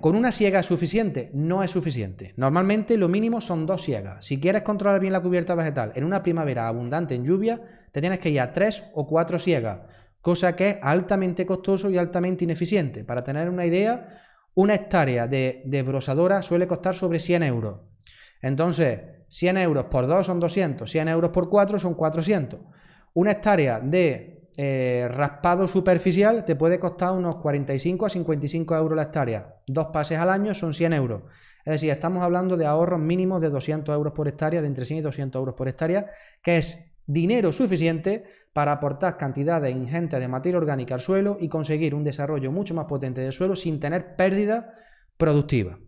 ¿Con una siega es suficiente? No es suficiente. Normalmente lo mínimo son dos siegas. Si quieres controlar bien la cubierta vegetal en una primavera abundante en lluvia, te tienes que ir a tres o cuatro siegas, cosa que es altamente costoso y altamente ineficiente. Para tener una idea, una hectárea de desbrosadora suele costar sobre 100 euros. Entonces, 100 euros por 2 son 200, 100 euros por 4 son 400. Una hectárea de eh, raspado superficial te puede costar unos 45 a 55 euros la hectárea. Dos pases al año son 100 euros. Es decir, estamos hablando de ahorros mínimos de 200 euros por hectárea, de entre 100 y 200 euros por hectárea, que es dinero suficiente para aportar cantidades ingentes de materia orgánica al suelo y conseguir un desarrollo mucho más potente del suelo sin tener pérdida productiva.